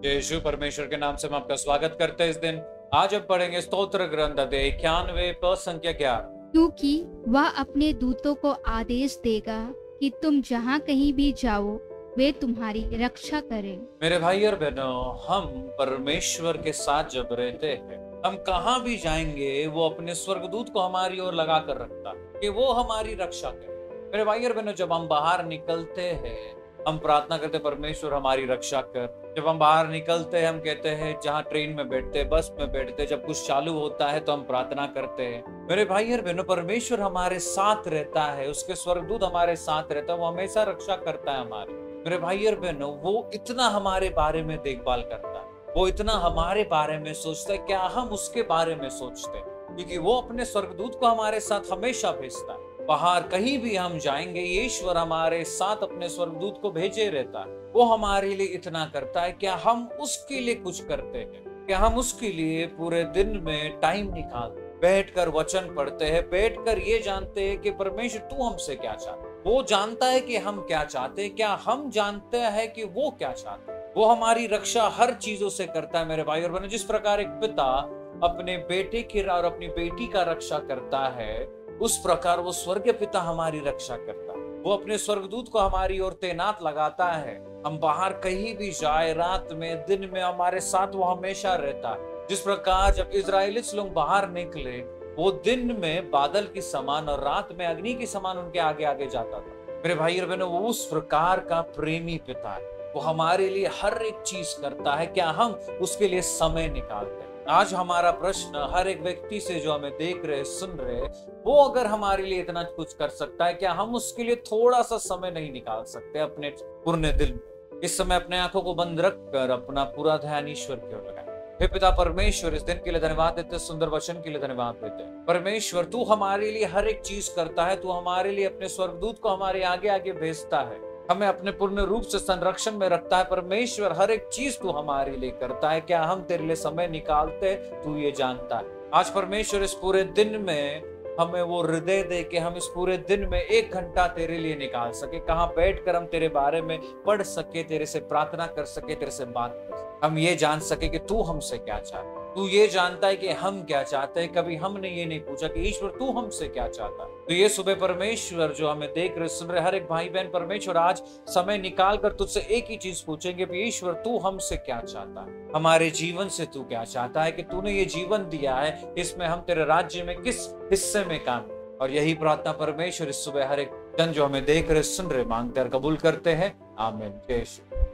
यीशु परमेश्वर के नाम से हम आपका स्वागत करते हैं इस दिन। आज हम पढ़ेंगे स्तोत्र ग्रंथ अध्याय इक्यानवे पद संख्या ग्यारह। क्योंकि वह अपने दूतों को आदेश देगा कि तुम जहाँ कहीं भी जाओ वे तुम्हारी रक्षा करें। मेरे भाई और बहनों हम परमेश्वर के साथ जब रहते हैं हम कहाँ भी जाएँगे वो अपने स्वर्गदूत को हमारी ओर लगा कर रखता कि वो हमारी रक्षा करे। मेरे भाई और बहनों जब हम बाहर निकलते हैं हम प्रार्थना करते परमेश्वर, हमारी रक्षा कर। जब हम बाहर निकलते हैं, हम कहते हैं, जहाँ ट्रेन में बैठते हैं, बस में बैठते जब कुछ चालू होता है तो हम प्रार्थना करते हैं। मेरे भाई और बहनों, परमेश्वर हमारे साथ रहता है, उसके स्वर्गदूत हमारे साथ रहता है, वो हमेशा रक्षा करता है हमारी। मेरे भाई और बहनों, वो इतना हमारे बारे में देखभाल करता है। वो इतना हमारे बारे में सोचता है, क्या हम उसके बारे में सोचते हैं? क्योंकि वो अपने स्वर्गदूत को हमारे साथ हमेशा भेजता है। बाहर कहीं भी हम जाएँगे, ईश्वर हमारे साथ अपने स्वर्गदूत को भेजे रहता है। वो हमारे लिए इतना करता है क्या हम उसके लिए कुछ करते हैं? क्या हम उसके लिए पूरे दिन में टाइम निकालते बैठकर वचन पढ़ते हैं, बैठकर ये जानते हैं कि परमेश्वर तू हमसे क्या चाहता वो जानता है कि हम क्या चाहते हैं, क्या हम जानते हैं कि वो क्या चाहते वो हमारी रक्षा हर चीज़ों से करता है, मेरे भाई और बहनों। जिस प्रकार एक पिता अपने बेटे की और अपनी बेटी का रक्षा करता है उस प्रकार वो स्वर्ग पिता हमारी रक्षा करता है। वो अपने स्वर्गदूत को हमारी ओर तैनात लगाता है। हम बाहर कहीं भी जाए, रात में, दिन में, हमारे साथ वो हमेशा रहता है। जिस प्रकार जब इज़राइली लोग बाहर निकले, वो दिन में बादल की समान और रात में अग्नि की समान उनके आगे आगे जाता था। मेरे भाई और बहनों, वो उस प्रकार का प्रेमी पिता है। वो हमारे लिए हर एक चीज़ करता है। क्या हम उसके लिए समय निकालते हैं? आज हमारा प्रश्न हर एक व्यक्ति से जो हमें देख रहे, सुन रहे, वो अगर हमारे लिए इतना कुछ कर सकता है, क्या हम उसके लिए थोड़ा सा समय नहीं निकाल सकते अपने पूर्ण दिल में? इस समय अपने आँखों को बंद रख कर अपना पूरा ध्यान ईश्वर की ओर लगाए। हे पिता परमेश्वर, इस दिन के लिए धन्यवाद देते सुंदर वचन के लिए धन्यवाद देते हैं। परमेश्वर, तू हमारे लिए हर एक चीज़ करता है, तू हमारे लिए अपने स्वर्गदूत को हमारे आगे आगे भेजता है। हमें अपने पूर्ण रूप से संरक्षण में रखता है। परमेश्वर हर एक चीज़ तू हमारे लिए करता है। क्या हम तेरे लिए समय निकालते? तू ये जानता है। आज परमेश्वर इस पूरे दिन में हमें वो हृदय दे के हम इस पूरे दिन में एक घंटा तेरे लिए निकाल सके। कहाँ बैठ कर हम तेरे बारे में पढ़ सके, तेरे से प्रार्थना कर सके, तेरे से बात कर सके। हम ये जान सके कि तू हमसे क्या चाहता तू ये जानता है कि हम क्या चाहते हैं। कभी हमने ये नहीं पूछा कि, ईश्वर, तू हमसे क्या चाहता है? तो ये सुबह परमेश्वर जो हमें देख रहे सुन रहे हर एक भाई बहन परमेश्वर आज समय निकाल कर तुझसे एक ही चीज़ पूछेंगे कि, ईश्वर, तू हमसे क्या चाहता है? हमारे जीवन से तू क्या चाहता है कि तूने ये जीवन दिया है? इसमें हम तेरे राज्य में किस हिस्से में काम और यही प्रार्थना परमेश्वर इस सुबह हर एक जन जो हमें देख रहे सुन रहे मांगते और कबूल करते हैं। आमीन। जय श्री